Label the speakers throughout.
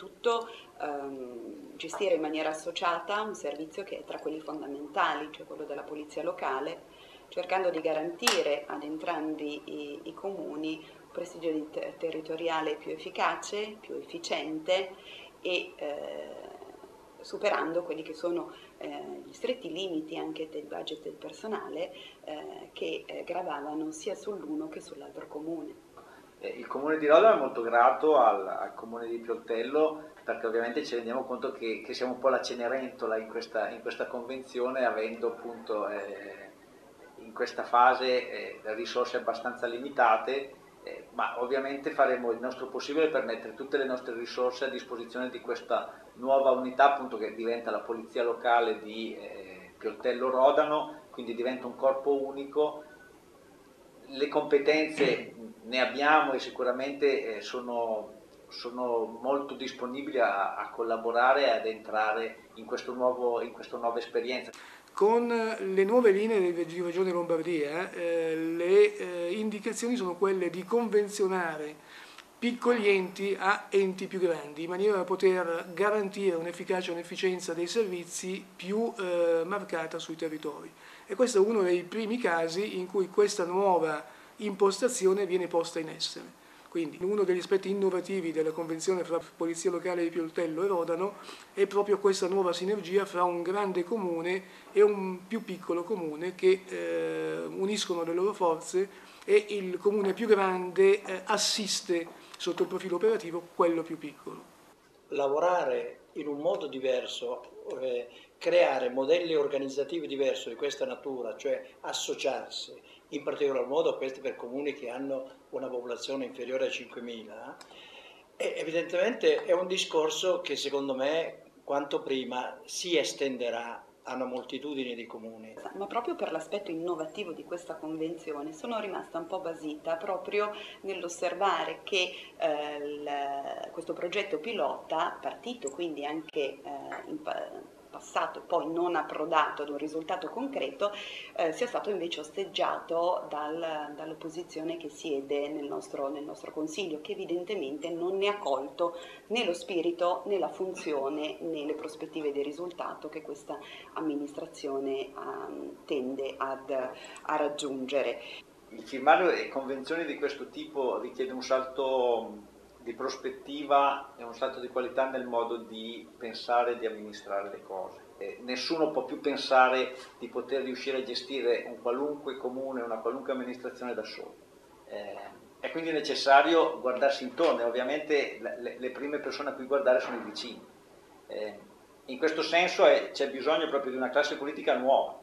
Speaker 1: soprattutto ehm, gestire in maniera associata un servizio che è tra quelli fondamentali, cioè quello della polizia locale, cercando di garantire ad entrambi i, i comuni un presidio ter territoriale più efficace, più efficiente e eh, superando quelli che sono eh, gli stretti limiti anche del budget del personale eh, che eh, gravavano sia sull'uno che sull'altro comune.
Speaker 2: Eh, il comune di Rodano è molto grato al, al, comune di Pioltello perché ovviamente ci rendiamo conto che, che siamo un po' la cenerentola in questa, in questa convenzione avendo appunto eh, in questa fase eh, risorse abbastanza limitate eh, ma ovviamente faremo il nostro possibile per mettere tutte le nostre risorse a disposizione di questa nuova unità appunto che diventa la polizia locale di eh, Pioltello Rodano, quindi diventa un corpo unico. Le competenze ne abbiamo e sicuramente eh, sono, sono, molto disponibili a, a collaborare e ad entrare in, nuovo, in questa nuova esperienza.
Speaker 3: Con le nuove linee di Regione Lombardia eh, le eh, indicazioni sono quelle di convenzionare piccoli enti a enti più grandi, in maniera da poter garantire un'efficacia e un'efficienza dei servizi più eh, marcata sui territori. E questo è uno dei primi casi in cui questa nuova impostazione viene posta in essere. Quindi uno degli aspetti innovativi della convenzione fra Polizia Locale di Pioltello e Rodano è proprio questa nuova sinergia fra un grande comune e un più piccolo comune che eh, uniscono le loro forze e il comune più grande eh, assiste sotto il profilo operativo quello più piccolo.
Speaker 4: Lavorare in un modo diverso, eh, creare modelli organizzativi diversi di questa natura, cioè associarsi, in particolar modo questi per comuni che hanno una popolazione inferiore a 5.000, e evidentemente è un discorso che secondo me quanto prima si estenderà a una moltitudine di comuni.
Speaker 1: Ma proprio per l'aspetto innovativo di questa convenzione sono rimasta un po' basita proprio nell'osservare che eh, il, questo progetto pilota, partito quindi anche eh, in, passato poi non approdato ad un risultato concreto, eh, sia stato invece osteggiato dal, dall'opposizione che siede nel nostro, nel nostro Consiglio, che evidentemente non ne ha colto né lo spirito né la funzione né le prospettive di risultato che questa amministrazione um, tende ad, a raggiungere.
Speaker 2: Il firmare convenzioni di questo tipo richiede un salto di prospettiva e un salto di qualità nel modo di pensare e di amministrare le cose. Eh, nessuno può più pensare di poter riuscire a gestire un qualunque comune, una qualunque amministrazione da solo. Eh, è quindi necessario guardarsi intorno e ovviamente le, le, prime persone a cui guardare sono i vicini. Eh, in questo senso c'è bisogno proprio di una classe politica nuova,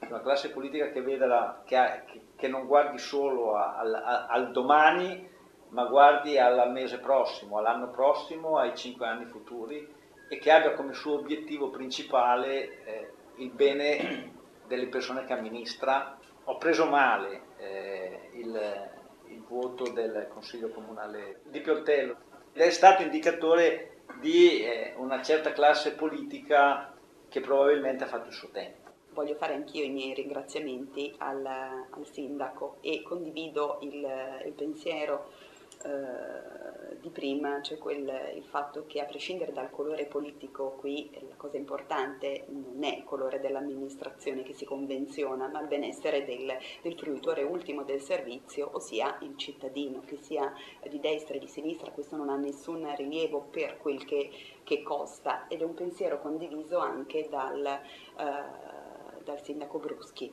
Speaker 2: una classe politica che, la, che, ha, che non guardi solo a, a, al domani, ma guardi al mese prossimo, all'anno prossimo, ai cinque anni futuri e che abbia come suo obiettivo principale eh, il bene delle persone che amministra. Ho preso male eh, il, il, voto del Consiglio Comunale di Pioltello ed è stato indicatore di eh, una certa classe politica che probabilmente ha fatto il suo tempo
Speaker 1: voglio fare anch'io i miei ringraziamenti al, al sindaco e condivido il, il pensiero eh, di prima, cioè quel, il fatto che a prescindere dal colore politico qui la cosa importante non è il colore dell'amministrazione che si convenziona, ma il benessere del, del fruitore ultimo del servizio, ossia il cittadino, che sia di destra e di sinistra, questo non ha nessun rilievo per quel che, che costa ed è un pensiero condiviso anche dal, uh, dal sindaco Bruschi.